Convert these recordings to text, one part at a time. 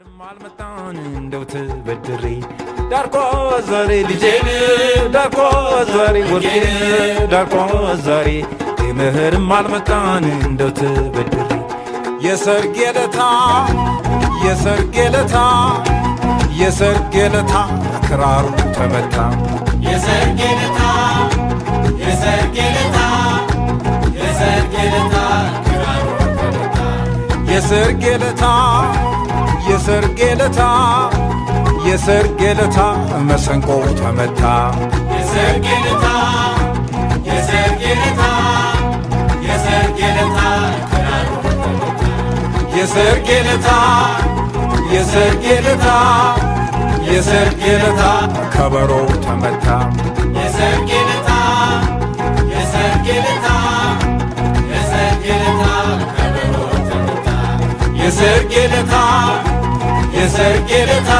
እንደው ተበድሬ ዳርኳ ዛሬ ልጄን ዳርኳ ዛሬ ወርቄን ዳርኳ ዛሬ የምህርም አልመጣን እንደው ተበድሬ የሰርጌ ለታ የሰርጌ ለታ የሰርጌ ለታ ክራሩ ተመታ። የሰርጌ ለታ የሰርጌ ለታ የሰርጌ ለታ ክራሩ ተመታ። የሰርጌ ለታ የሰርጌ ለታ የሰርጌ ለታ መሰንቆው ተመታ የሰርጌ ለታ የሰርጌ ለታ የሰርጌ ለታ የሰርጌ ለታ የሰርጌ ለታ የሰርጌ ለታ ከበሮው ተመታ የሰርጌ ለታ የሰርጌ ለታ የሰርጌ ለታ ከበሮ ተመታ የሰርጌ ለታ የሰርጌ ለታ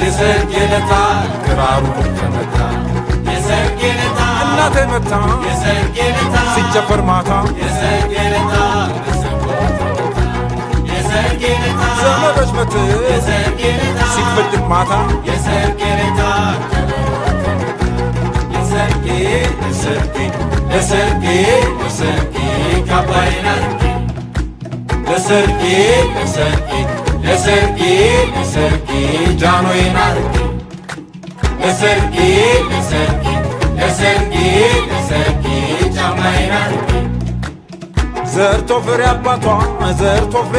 የሰርጌ ለታ ክራሩ ተመታ የሰርጌ ለታ እናቴ መታ የሰርጌ ለታ ሲጨፈር ማታ የሰርጌ ለታ መሰንቆ ተመታ የሰርጌ ለታ ዘመዶች መት የሰርጌ ለታ ሲፈድቅ ማታ የሰርጌ ለታ ከበሮ ተመታ የሰርጌ የሰርጌ ለሰርጌ ለሰርጌ ካባዬን አርጌ ለሰርጌ ለሰርጌ ለሰርጌ ለሰርጌ ጃኖዬን አርጌ ለሰርጌ ለሰርጌ ለሰርጌ ለሰርጌ ጫማዬን አርጌ ዘርቶ ፍሬ አባቷ ዘርቶ ፍሬ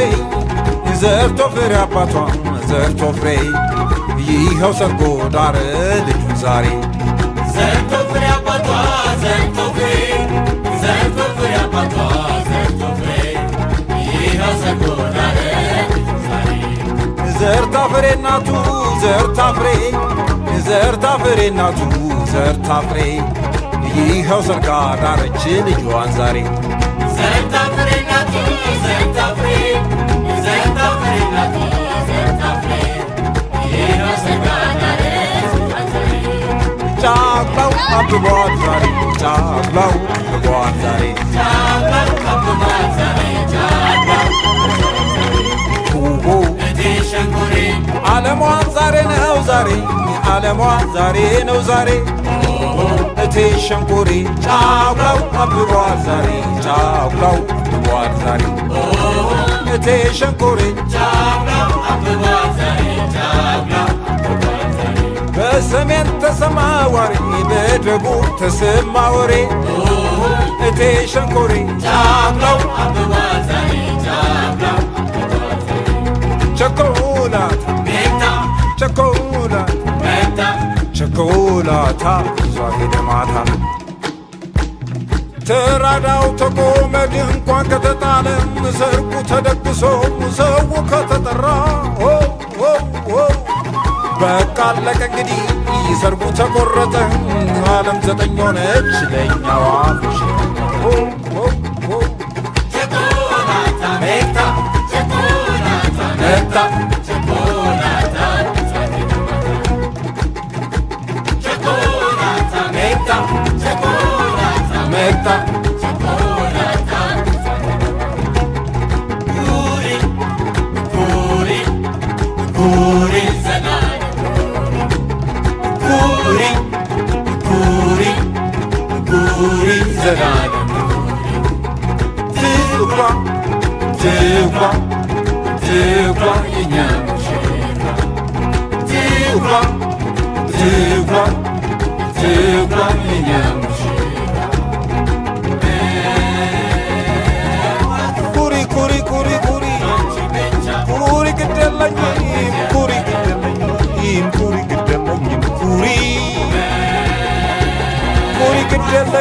ዘርቶ ፍሬ አባቷ ዘርቶ ፍሬ ይኸው ሰርጎ ዳረ ልጁን ዛሬ ዘርቶ ፍሬ አባቷ ዘርቶ ፍሬ ዘርታ ፍሬ እናቱ ዘርታ ፍሬ ዘርታ ፍሬ እናቱ ዘርታ ፍሬ ይኸው ሰርጋ ዳረች ልጇን ዛሬ ዘርታ ፍሬ ናቱ ዘርታ ፍሬ ዘርታ ፍሬ ናቱ ዘርታ ፍሬ ይኸው ሰጎዳረ ዛሬ ጫቅላው አብቧል ዛሬ ጫቅላው አብቧል ዛሬ ጫማው አብቧል ዛሬ ጫማው ዓለሟን ዛሬ ነው ዛሬ ዓለሟን ዛሬ ነው ዛሬ። እቴ ሸንኮሬ ጫቅላው አብቧል ዛሬ ጫቅላው አብቧል ዛሬ። እቴ ሸንኮሬ ዛሬ በሰሜን ተሰማ ወሬ በደቡብ ተሰማ ወሬ። እቴ ሸንኮሬ ጫማው አብቧል ይዟ ሄደ ማታ ተራዳው ተቆመ ድንኳን ከተጣለ ሰርጉ ተደግሶ ሰው ከተጠራ በቃ አለቀ እንግዲህ ሰርጉ ተቆረጠ ዓለም ዘጠኝ ሆነች ለእኛዋ ምሽት Serenade Tegwa Tegwa Tegwa Inyamushira Tegwa Tegwa Tegwa Inyamushira Kuri kuri kuri kuri Kuri kitela nyim Kuri kitela nyim Kuri kitela nyim Kuri Kuri kitela